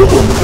Yeah.